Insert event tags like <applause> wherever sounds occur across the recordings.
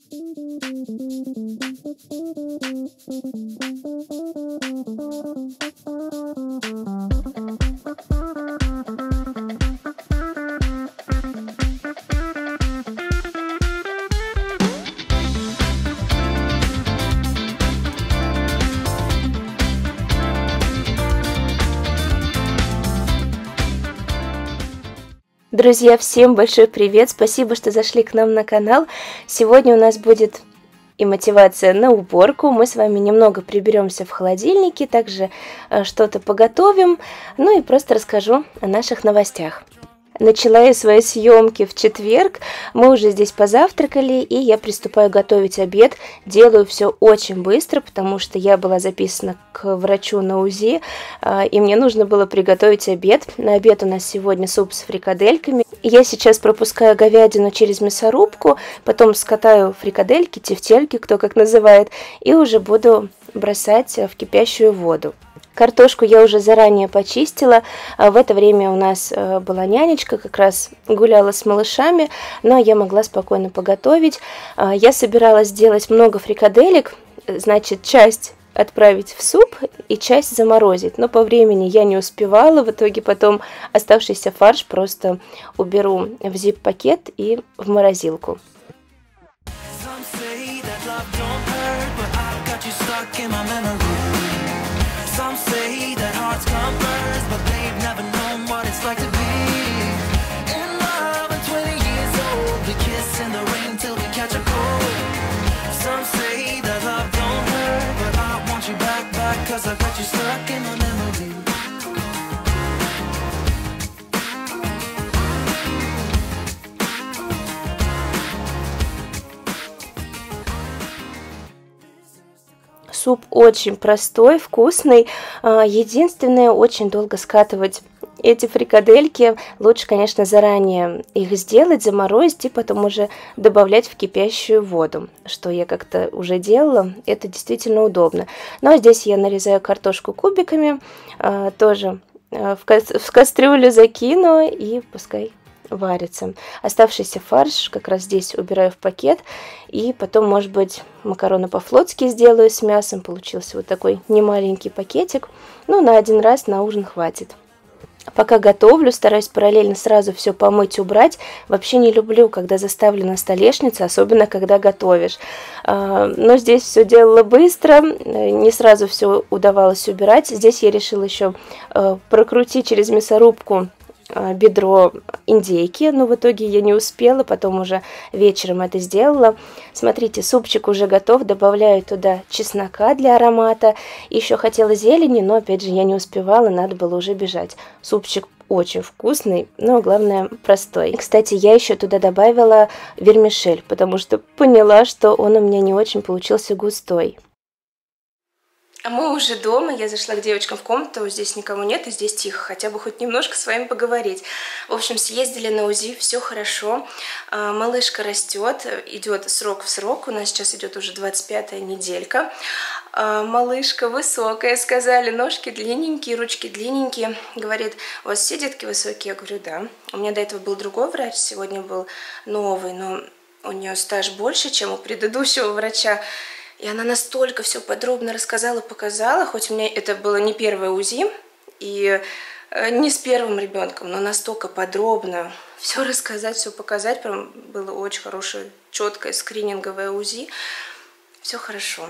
Thank you. Друзья, всем большой привет! Спасибо, что зашли к нам на канал. Сегодня у нас будет и мотивация на уборку. Мы с вами немного приберемся в холодильнике, также э, что-то поготовим, ну и просто расскажу о наших новостях. Начала я свои съемки в четверг, мы уже здесь позавтракали, и я приступаю готовить обед. Делаю все очень быстро, потому что я была записана к врачу на УЗИ, а, и мне нужно было приготовить обед. На обед у нас сегодня суп с фрикадельками. Я сейчас пропускаю говядину через мясорубку, потом скатаю фрикадельки, тефтельки, кто как называет, и уже буду бросать в кипящую воду. Картошку я уже заранее почистила. А в это время у нас э, была нянечка, как раз гуляла с малышами, но я могла спокойно поготовить. А, я собиралась сделать много фрикаделек, значит, часть отправить в суп и часть заморозить. Но по времени я не успевала. В итоге потом оставшийся фарш просто уберу в зип-пакет и в морозилку. numbers, but they've never known what it's like to be in love at 20 years old. We kiss in the rain till we catch a cold. Some say that love don't hurt, but I want you back, back, cause I got you stuck in the Суп очень простой, вкусный. А, единственное, очень долго скатывать эти фрикадельки. Лучше, конечно, заранее их сделать, заморозить и потом уже добавлять в кипящую воду, что я как-то уже делала. Это действительно удобно. Но здесь я нарезаю картошку кубиками, а, тоже а, в кастрюлю закину и пускай варится. Оставшийся фарш как раз здесь убираю в пакет. И потом, может быть, макароны по-флотски сделаю с мясом. Получился вот такой немаленький пакетик. Ну, на один раз на ужин хватит. Пока готовлю, стараюсь параллельно сразу все помыть, убрать. Вообще не люблю, когда заставлена столешница, особенно когда готовишь. А, но здесь все делала быстро, не сразу все удавалось убирать. Здесь я решила еще э, прокрутить через мясорубку бедро индейки, но в итоге я не успела, потом уже вечером это сделала. Смотрите, супчик уже готов, добавляю туда чеснока для аромата. Еще хотела зелени, но опять же я не успевала, надо было уже бежать. Супчик очень вкусный, но главное простой. Кстати, я еще туда добавила вермишель, потому что поняла, что он у меня не очень получился густой. А мы уже дома, я зашла к девочкам в комнату, здесь никого нет, и здесь тихо, хотя бы хоть немножко с вами поговорить. В общем, съездили на УЗИ, все хорошо, а, малышка растет, идет срок в срок, у нас сейчас идет уже 25 неделька. А, малышка высокая, сказали, ножки длинненькие, ручки длинненькие. Говорит, у вас все детки высокие? Я говорю, да. У меня до этого был другой врач, сегодня был новый, но у нее стаж больше, чем у предыдущего врача. И она настолько все подробно рассказала, показала, хоть у меня это было не первое УЗИ, и э, не с первым ребенком, но настолько подробно все рассказать, все показать. Прям было очень хорошее, четкое скрининговое УЗИ. Все хорошо.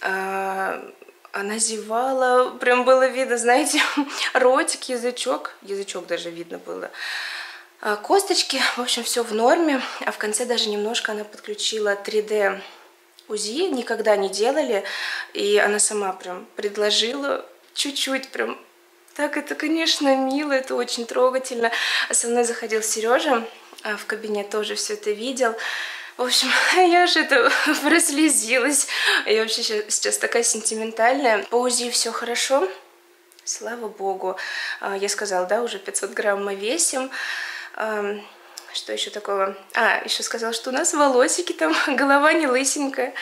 А, она зевала, прям было видно, знаете, <laughs> ротик, язычок, язычок даже видно было. А, косточки, в общем, все в норме. А в конце даже немножко она подключила 3D УЗИ никогда не делали, и она сама прям предложила чуть-чуть прям так это, конечно, мило, это очень трогательно. Со мной заходил Сережа а в кабинет, тоже все это видел. В общем, <laughs> я же это <laughs> прослезилась. Я вообще сейчас, сейчас такая сентиментальная. По УЗИ все хорошо, слава богу. А, я сказала, да, уже 500 грамм мы весим. Что еще такого? А, еще сказала, что у нас волосики там, <laughs> голова не лысенькая.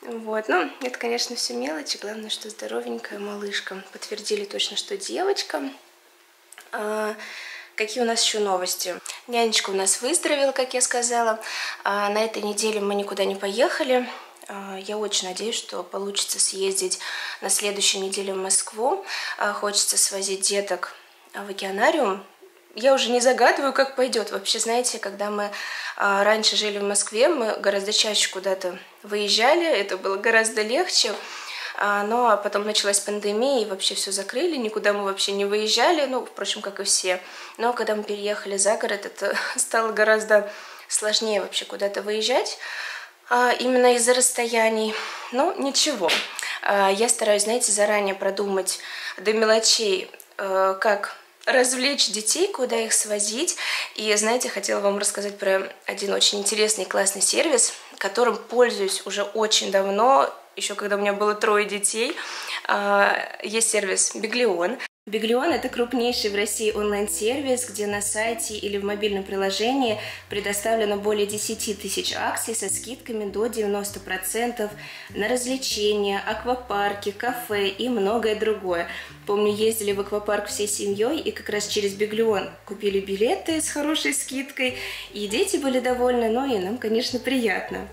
Вот, ну, это, конечно, все мелочи. Главное, что здоровенькая малышка. Подтвердили точно, что девочка. А, Какие у нас еще новости? Нянечка у нас выздоровела, как я сказала. А на этой неделе мы никуда не поехали. А, я очень надеюсь, что получится съездить на следующей неделе в Москву. А, хочется свозить деток в океанариум. Я уже не загадываю, как пойдет. Вообще, знаете, когда мы а, раньше жили в Москве, мы гораздо чаще куда-то выезжали, это было гораздо легче. А, ну, а потом началась пандемия, и вообще все закрыли, никуда мы вообще не выезжали, ну, впрочем, как и все. Но когда мы переехали за город, это <laughs> стало гораздо сложнее вообще куда-то выезжать, а, именно из-за расстояний. Ну, ничего. А, я стараюсь, знаете, заранее продумать до мелочей, как развлечь детей, куда их свозить. И, знаете, хотела вам рассказать про один очень интересный классный сервис, которым пользуюсь уже очень давно, еще когда у меня было трое детей, а, есть сервис Биглион. Биглион – это крупнейший в России онлайн-сервис, где на сайте или в мобильном приложении предоставлено более 10 тысяч акций со скидками до 90% на развлечения, аквапарки, кафе и многое другое. Помню, ездили в аквапарк всей семьей и как раз через Биглион купили билеты с хорошей скидкой, и дети были довольны, но и нам, конечно, приятно.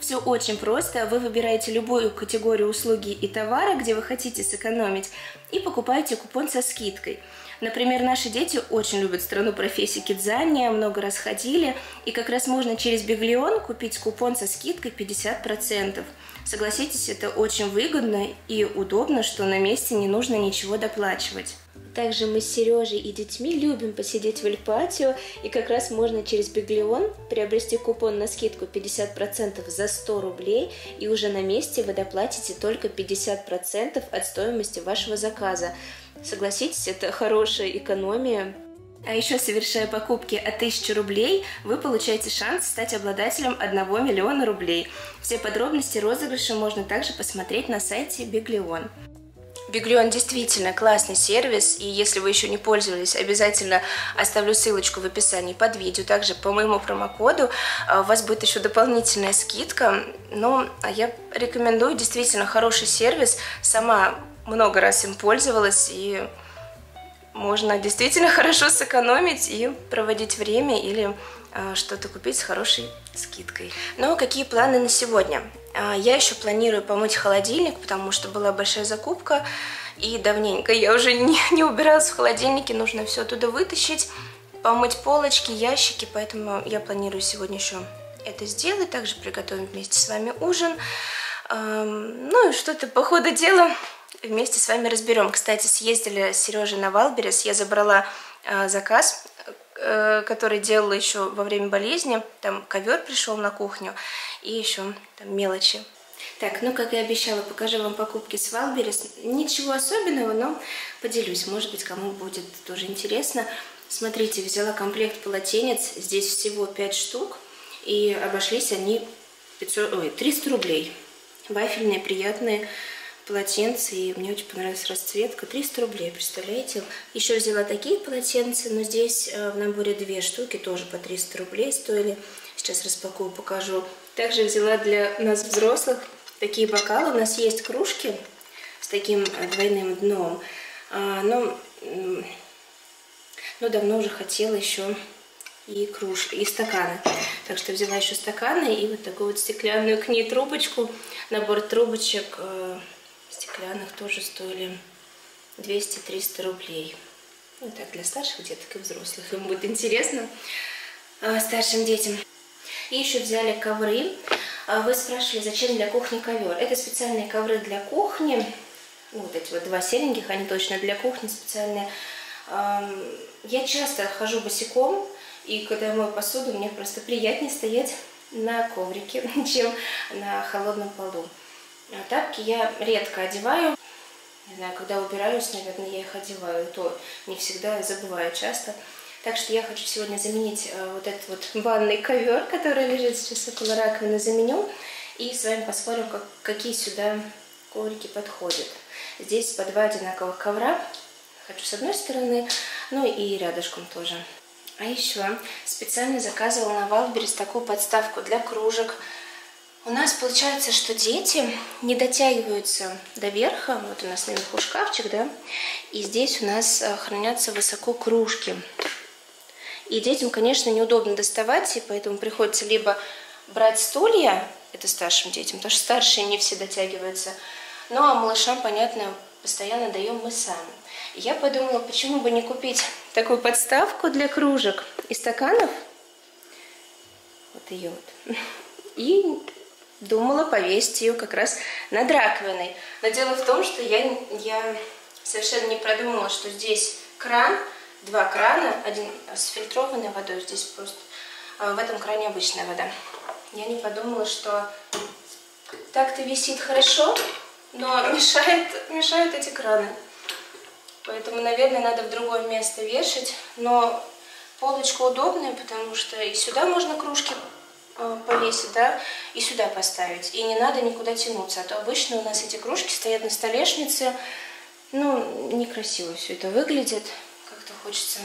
Все очень просто. Вы выбираете любую категорию услуги и товара, где вы хотите сэкономить, и покупаете купон со скидкой. Например, наши дети очень любят страну профессии Кидзания, много раз ходили, и как раз можно через Биглион купить купон со скидкой 50%. Согласитесь, это очень выгодно и удобно, что на месте не нужно ничего доплачивать. Также мы с Сережей и детьми любим посидеть в Эльпатио, и как раз можно через Биглион приобрести купон на скидку 50% за 100 рублей, и уже на месте вы доплатите только 50% от стоимости вашего заказа. Согласитесь, это хорошая экономия. А еще, совершая покупки от 1000 рублей, вы получаете шанс стать обладателем 1 миллиона рублей. Все подробности розыгрыша можно также посмотреть на сайте Биглион. Биглион действительно классный сервис, и если вы еще не пользовались, обязательно оставлю ссылочку в описании под видео. Также по моему промокоду а, у вас будет еще дополнительная скидка. Ну, а я рекомендую, действительно хороший сервис. Сама много раз им пользовалась, и можно действительно <laughs> хорошо сэкономить и проводить время или что-то купить с хорошей скидкой. Но какие планы на сегодня? А, я еще планирую помыть холодильник, потому что была большая закупка, и давненько я уже не, <laughs> не убиралась в холодильнике, нужно все оттуда вытащить, помыть полочки, ящики, поэтому я планирую сегодня еще это сделать, также приготовим вместе с вами ужин. Ну и что-то по ходу дела вместе с вами разберем. Кстати, съездили с Сережей на Wildberries, я забрала а, заказ Э, который делала еще во время болезни. Там ковер пришел на кухню и еще там мелочи. Так, ну, как и обещала, покажу вам покупки с Wildberries. Ничего особенного, но поделюсь. Может быть, кому будет тоже интересно. Смотрите, взяла комплект полотенец. Здесь всего 5 штук. И обошлись они 500, ой, 300 рублей. Вафельные, приятные полотенце, и мне очень понравилась расцветка. 300 рублей, представляете? Еще взяла такие полотенца, но здесь э, в наборе две штуки, тоже по 300 рублей стоили. Сейчас распакую, покажу. Также взяла для нас взрослых такие бокалы. У нас есть кружки с таким э, двойным дном. А, но, но давно уже хотела еще и кружки, и стаканы. Так что взяла еще стаканы и вот такую вот стеклянную к ней трубочку. Набор трубочек стеклянных тоже стоили 200-300 рублей. Ну так, для старших деток и взрослых. Им будет интересно, а, старшим детям. И еще взяли ковры. А, вы спрашивали, зачем для кухни ковер. Это специальные ковры для кухни. Вот эти вот два сереньких, они точно для кухни специальные. Я часто хожу босиком, и когда я мою посуду, мне просто приятнее стоять на коврике, <laughs> чем на холодном полу. А тапки я редко одеваю. Не знаю, когда убираюсь, наверное, я их одеваю. То не всегда, забываю часто. Так что я хочу сегодня заменить э, вот этот вот <laughs> ванный ковер, который лежит сейчас около раковины, заменю. И с вами посмотрим, как, какие сюда коврики подходят. Здесь по два одинаковых ковра. Хочу с одной стороны, ну и рядышком тоже. А еще специально заказывала на Wildberries такую подставку для кружек, у нас получается, что дети не дотягиваются до верха. Вот у нас наверху шкафчик, да, и здесь у нас э, хранятся высоко кружки. И детям, конечно, неудобно доставать, и поэтому приходится либо брать стулья, это старшим детям, потому что старшие не все дотягиваются, ну а малышам, понятно, постоянно даем мы сами. Я подумала, почему бы не купить такую подставку для кружек и стаканов, вот ее вот, и думала повесить ее как раз над раковиной. Но дело в том, что я, я совершенно не продумала, что здесь кран, два крана, один с фильтрованной водой, здесь просто а в этом кране обычная вода. Я не подумала, что так-то висит хорошо, но <laughs> мешает, мешают эти краны. Поэтому, наверное, надо в другое место вешать. Но полочка удобная, потому что и сюда можно кружки повесить, да, и сюда поставить. И не надо никуда тянуться. А то обычно у нас эти кружки стоят на столешнице. Ну, некрасиво все это выглядит. Как-то хочется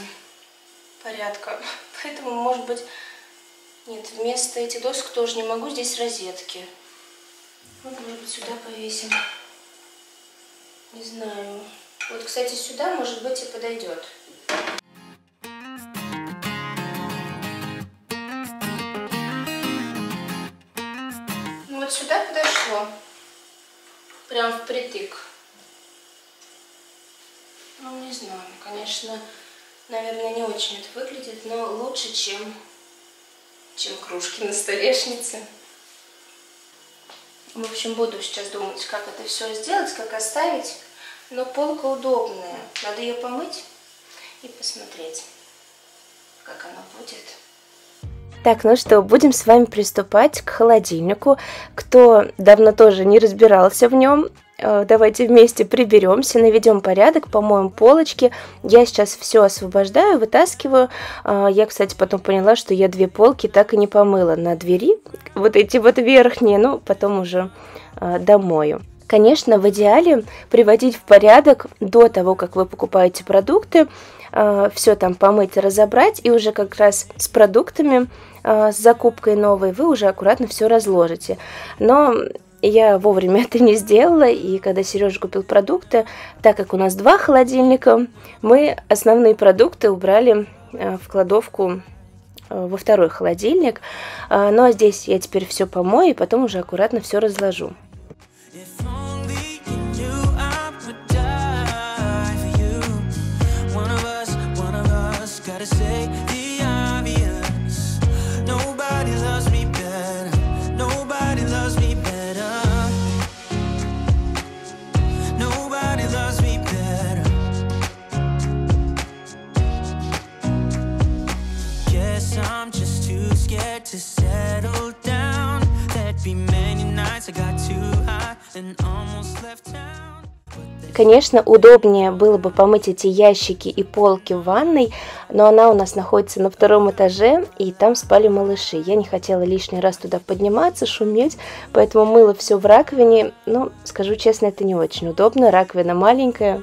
порядка. <laughs> Поэтому, может быть, нет, вместо этих досок тоже не могу. Здесь розетки. Вот, может быть, сюда повесим. Не знаю. Вот, кстати, сюда, может быть, и подойдет. Подошло. Прям впритык. Ну, не знаю, конечно, наверное, не очень это выглядит, но лучше, чем, чем кружки на столешнице. В общем, буду сейчас думать, как это все сделать, как оставить. Но полка удобная. Надо ее помыть и посмотреть, как она будет. Так, ну что, будем с вами приступать к холодильнику. Кто давно тоже не разбирался в нем, э, давайте вместе приберемся, наведем порядок, помоем полочки. Я сейчас все освобождаю, вытаскиваю. Э, я, кстати, потом поняла, что я две полки так и не помыла на двери. Вот эти вот верхние, ну, потом уже э, домою. Конечно, в идеале приводить в порядок до того, как вы покупаете продукты, э, все там помыть, разобрать, и уже как раз с продуктами, с закупкой новой, вы уже аккуратно все разложите. Но я вовремя <laughs> это не сделала, и когда Сережа купил продукты, так как у нас два холодильника, мы основные продукты убрали э, в кладовку во второй холодильник. Ну а здесь я теперь все помою и потом уже аккуратно все разложу. Конечно, удобнее было бы помыть эти ящики и полки в ванной, но она у нас находится на втором этаже, и там спали малыши. Я не хотела лишний раз туда подниматься, шуметь, поэтому мыла все в раковине. Но, скажу честно, это не очень удобно. Раковина маленькая,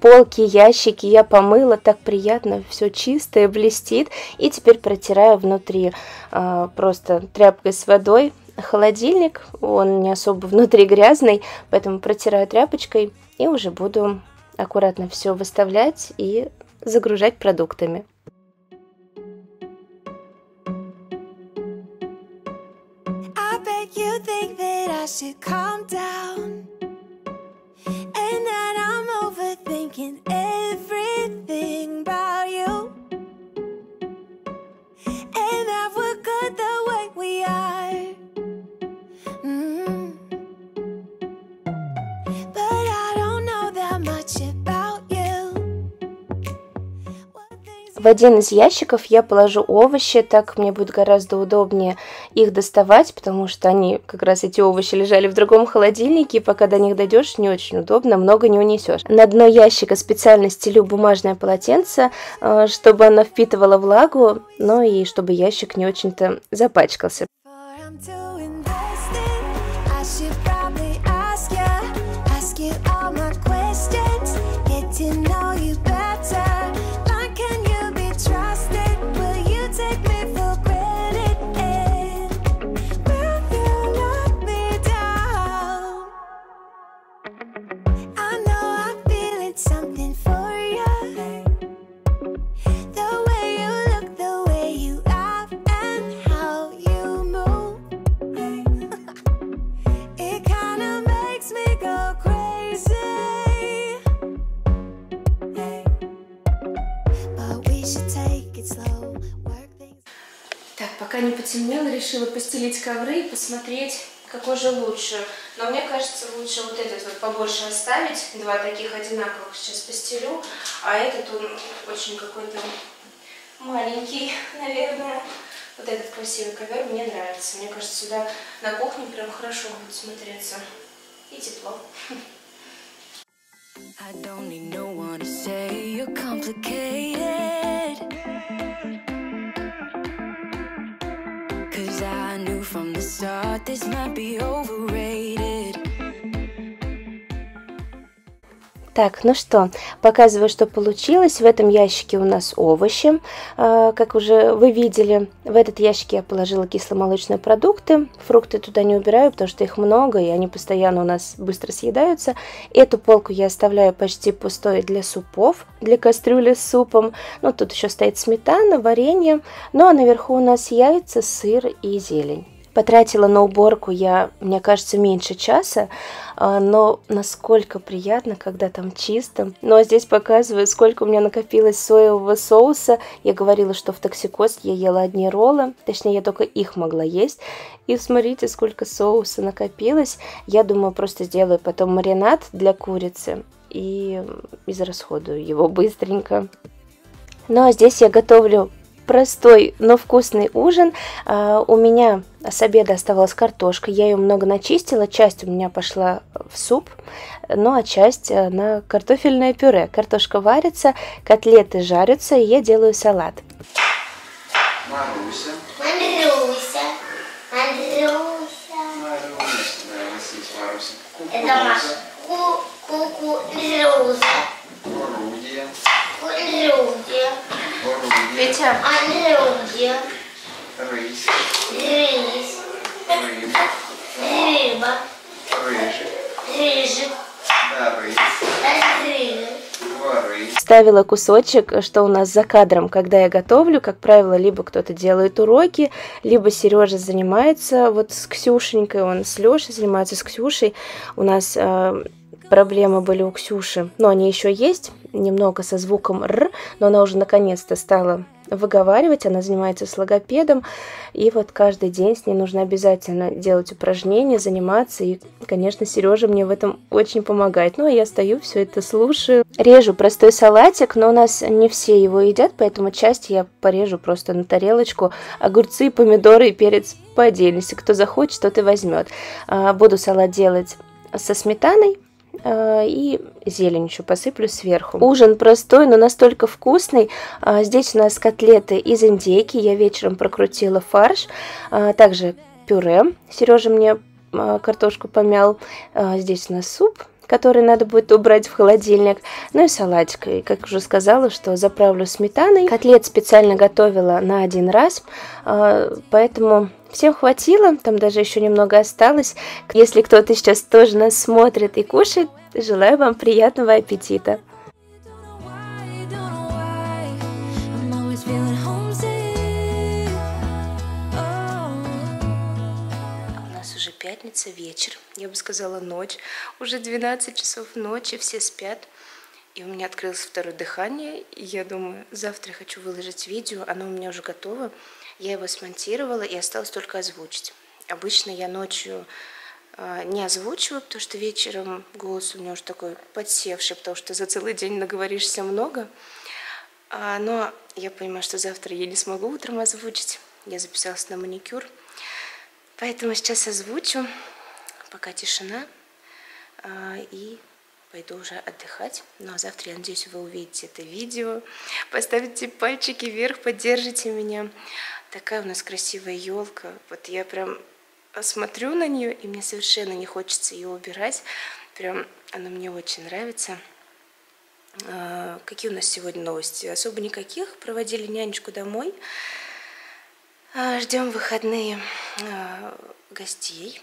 Полки, ящики я помыла, так приятно, все чистое, блестит. И теперь протираю внутри э, просто тряпкой с водой. Холодильник, он не особо <laughs> внутри грязный, поэтому протираю тряпочкой и уже буду аккуратно все выставлять и загружать продуктами. You think that I should calm down And that I'm overthinking everything about you. And that we're good the way we are В один из ящиков я положу овощи, так мне будет гораздо удобнее их доставать, потому что они, как раз эти овощи, лежали в другом холодильнике, и пока до них дойдешь, не очень удобно, много не унесешь. На дно ящика специально стелю бумажное полотенце, э, чтобы оно впитывало влагу, ну и чтобы ящик не очень-то запачкался. Пока не потемнело, решила постелить ковры и посмотреть, какой же лучше. Но мне кажется, лучше вот этот вот побольше оставить. Два таких одинаковых сейчас постелю. А этот он очень какой-то маленький, наверное. Вот этот красивый ковер мне нравится. Мне кажется, сюда на кухне прям хорошо будет смотреться. И тепло. <laughs> I don't need no one to say you're complicated. From the start this might be overrated Так, ну что, показываю, что получилось. В этом ящике у нас овощи, а, как уже вы видели. В этот ящик я положила кисломолочные продукты. Фрукты туда не убираю, потому что их много, и они постоянно у нас быстро съедаются. Эту полку я оставляю почти пустой для супов, для кастрюли с супом. Ну, тут еще стоит сметана, варенье. Ну, а наверху у нас яйца, сыр и зелень. Потратила на уборку я, мне кажется, меньше часа, а, но насколько приятно, когда там чисто. А здесь показываю, сколько у меня накопилось соевого соуса. Я говорила, что в токсикоз я ела одни роллы, точнее я только их могла есть. И смотрите, сколько соуса накопилось. Я думаю, просто сделаю потом маринад для курицы и израсходую его быстренько. Ну а здесь я готовлю простой, но вкусный ужин. А, у меня с обеда оставалась картошка, я ее много начистила, часть у меня пошла в суп, ну а часть э, на картофельное пюре. Картошка варится, котлеты жарятся, и я делаю салат. Маруся. Маруся. Маруся. Маруся. Это Маша. Ку-ку-ку-руся. Орудие. Орудие. Петя. Орудие. Рысь. Рысь. Рыба. Рыба. Рыжик. Рыжик. Да, рысь. Рысь. Ставила кусочек, что у нас за кадром, когда я готовлю, как правило, либо кто-то делает уроки, либо Сережа занимается вот с Ксюшенькой, он с Лешей занимается с Ксюшей. У нас э, проблемы были у Ксюши, но они еще есть, немного со звуком «р», но она уже наконец-то стала выговаривать, она занимается с логопедом, и вот каждый день с ней нужно обязательно делать упражнения, заниматься, и, конечно, Сережа мне в этом очень помогает. Ну, а я стою, все это слушаю. Режу простой салатик, но у нас не все его едят, поэтому часть я порежу просто на тарелочку. Огурцы, помидоры и перец по отдельности. Кто захочет, тот и возьмет. А, буду салат делать со сметаной, и зелень еще посыплю сверху. Ужин простой, но настолько вкусный. А, здесь у нас котлеты из индейки, я вечером прокрутила фарш, а, также пюре. Сережа мне а, картошку помял. Здесь у нас суп который надо будет убрать в холодильник. Ну и салатик. И, как уже сказала, что заправлю сметаной. Котлет специально готовила на один раз, поэтому всем хватило. Там даже еще немного осталось. Если кто-то сейчас тоже нас смотрит и кушает, желаю вам приятного аппетита. пятница, вечер, я бы сказала ночь, уже 12 часов ночи, все спят. И у меня открылось второе дыхание, и я думаю, завтра хочу выложить видео, оно у меня уже готово. Я его смонтировала, и осталось только озвучить. Обычно я ночью э, не озвучиваю, потому что вечером голос у меня уже такой подсевший, потому что за целый день наговоришься много. А, но я понимаю, что завтра я не смогу утром озвучить. Я записалась на маникюр. Поэтому сейчас озвучу, пока тишина. А, и пойду уже отдыхать. Ну а завтра, я надеюсь, вы увидите это видео. Поставите пальчики вверх, поддержите меня. Такая у нас красивая елка. Вот я прям смотрю на нее, и мне совершенно не хочется ее убирать. Прям она мне очень нравится. А, какие у нас сегодня новости? Особо никаких. Проводили нянечку домой. А, ждем выходные а, гостей,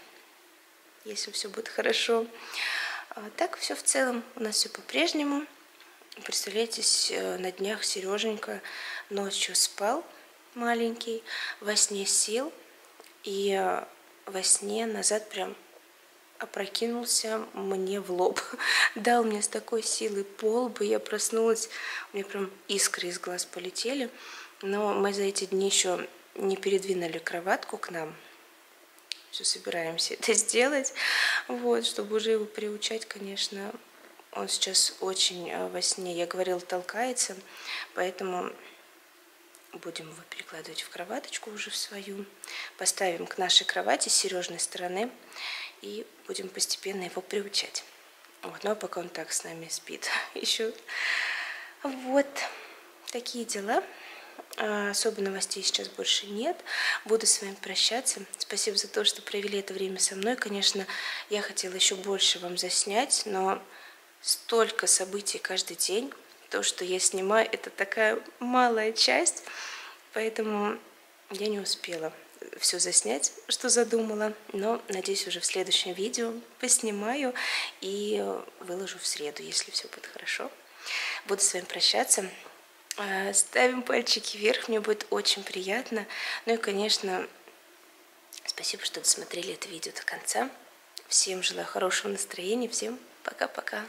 если все будет хорошо. Так все в целом у нас все по-прежнему. Представляете, э, на днях Сереженька ночью спал маленький, во сне сел, и э, во сне назад прям опрокинулся мне в лоб. <laughs> Дал мне с такой силой пол бы, я проснулась, у меня прям искры из глаз полетели. Но мы за эти дни еще не передвинули кроватку к нам. Все собираемся это сделать. Вот, чтобы уже его приучать, конечно, он сейчас очень э, во сне, я говорила, толкается, поэтому будем его перекладывать в кроваточку уже в свою. Поставим к нашей кровати с Сережной стороны и будем постепенно его приучать. Вот, ну а пока он так с нами спит <laughs> еще. Вот такие дела. А, особо новостей сейчас больше нет. Буду с вами прощаться. Спасибо за то, что провели это время со мной. Конечно, я хотела еще больше вам заснять, но столько событий каждый день. То, что я снимаю, это такая малая часть, поэтому я не успела все заснять, что задумала, но надеюсь уже в следующем видео поснимаю и выложу в среду, если все будет хорошо. Буду с вами прощаться. А, ставим пальчики вверх, мне будет очень приятно. Ну и, конечно, спасибо, что досмотрели это видео до конца. Всем желаю хорошего настроения, всем пока-пока.